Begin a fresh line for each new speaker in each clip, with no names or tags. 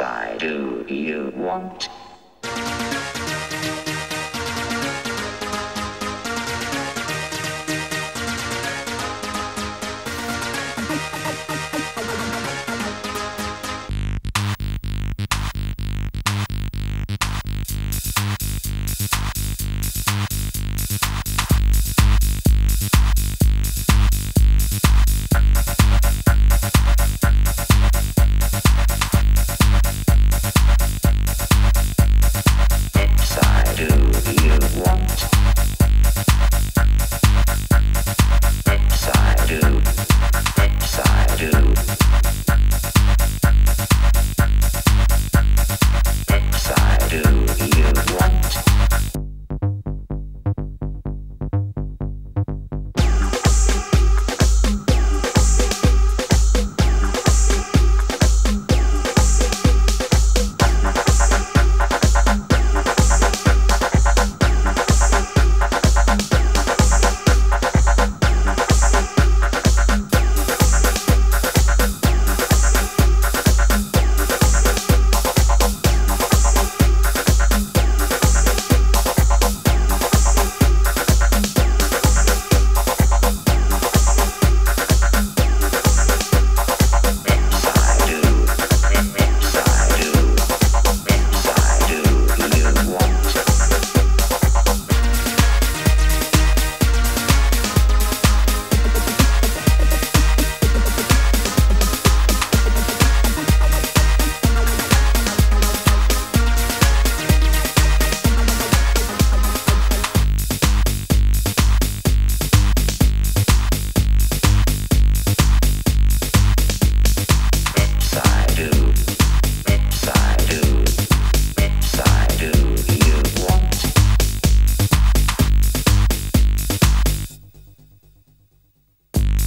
Side do you want?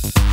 you